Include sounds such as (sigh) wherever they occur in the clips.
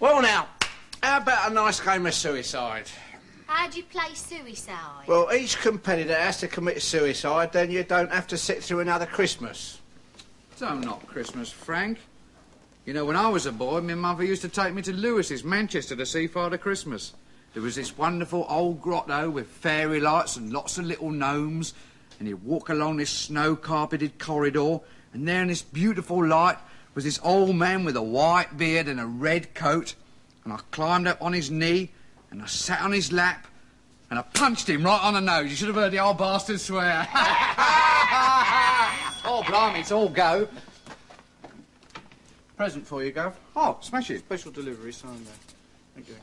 Well, now, how about a nice game of suicide? How do you play suicide? Well, each competitor has to commit suicide, then you don't have to sit through another Christmas. Don't Christmas, Frank. You know, when I was a boy, my mother used to take me to Lewis's, Manchester, to see Father Christmas. There was this wonderful old grotto with fairy lights and lots of little gnomes, and you'd walk along this snow-carpeted corridor, and there in this beautiful light was this old man with a white beard and a red coat, and I climbed up on his knee, and I sat on his lap, and I punched him right on the nose. You should have heard the old bastard swear. (laughs) oh, blimey, it's all go. Present for you, Gov. Oh, smash it. Special delivery, sign there. Thank you.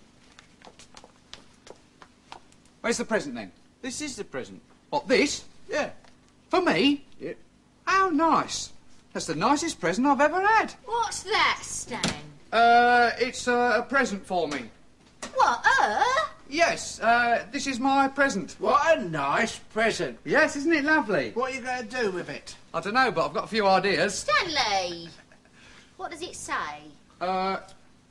Where's the present then? This is the present. What, this? Yeah. For me? Yep. How nice. That's the nicest present I've ever had. What's that, Stan? Uh, it's uh, a present for me. What, her? Yes, uh, this is my present. What a nice present. Yes, isn't it lovely? What are you going to do with it? I don't know, but I've got a few ideas. Stanley! What does it say? Uh,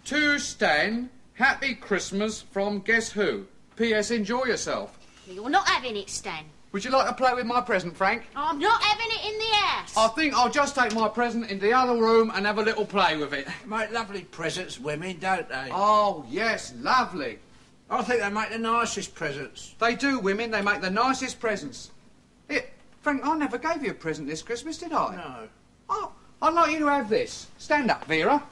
to Stan, happy Christmas from Guess Who. P.S. Enjoy yourself. You're not having it, Stan. Would you like to play with my present, Frank? I'm not having it in the house. I think I'll just take my present into the other room and have a little play with it. Make lovely presents, women, don't they? Oh, yes, lovely. I think they make the nicest presents. They do, women. They make the nicest presents. Here, Frank, I never gave you a present this Christmas, did I? No. Oh, I'd like you to have this. Stand up, Vera.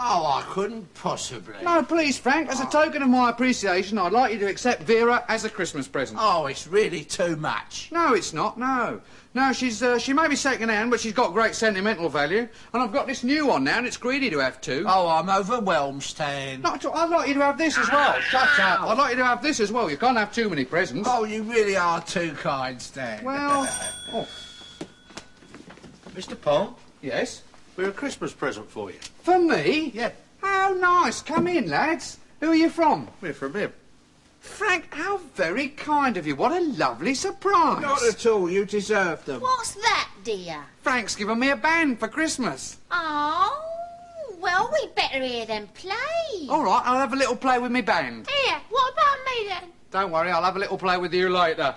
Oh, I couldn't possibly. No, please, Frank. As a token of my appreciation, I'd like you to accept Vera as a Christmas present. Oh, it's really too much. No, it's not. No, no. She's uh, she may be second hand, but she's got great sentimental value. And I've got this new one now, and it's greedy to have two. Oh, I'm overwhelmed, Stan. Not at all. I'd like you to have this as well. Shut up. I'd like you to have this as well. You can't have too many presents. Oh, you really are too kind, Stan. Well, (laughs) oh, Mr. Pong, yes. We're a Christmas present for you. For me? Yeah. How nice. Come in, lads. Who are you from? We're from him. Frank, how very kind of you. What a lovely surprise. Not at all. You deserve them. What's that, dear? Frank's given me a band for Christmas. Oh, well, we better hear them play. All right, I'll have a little play with me band. Here, what about me then? Don't worry, I'll have a little play with you later.